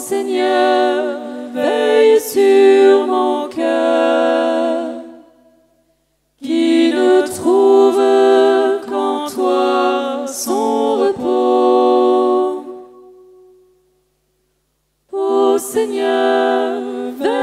Seigneur, veille sur mon cœur, qui ne trouve qu'en toi son repos. Ô Seigneur, veille